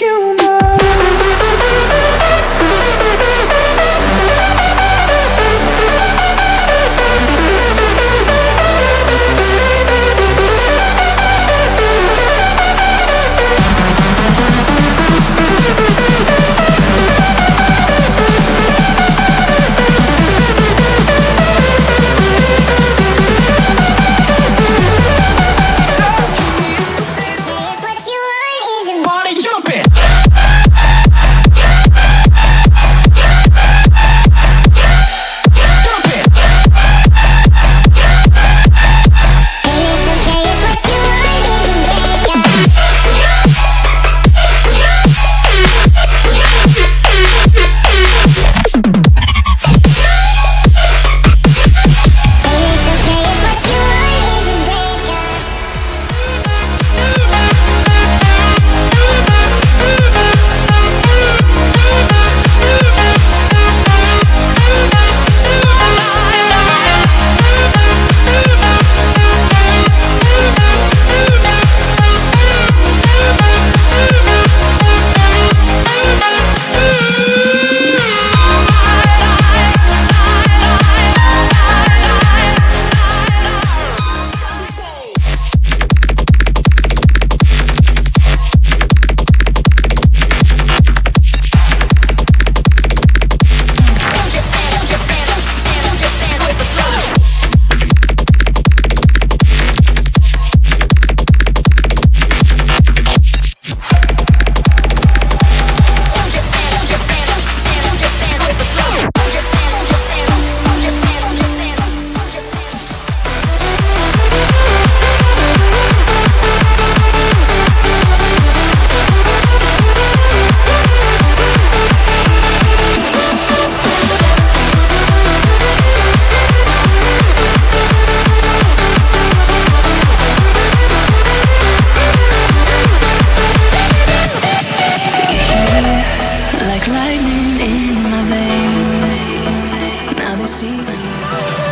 you Amém.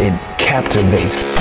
It captivates.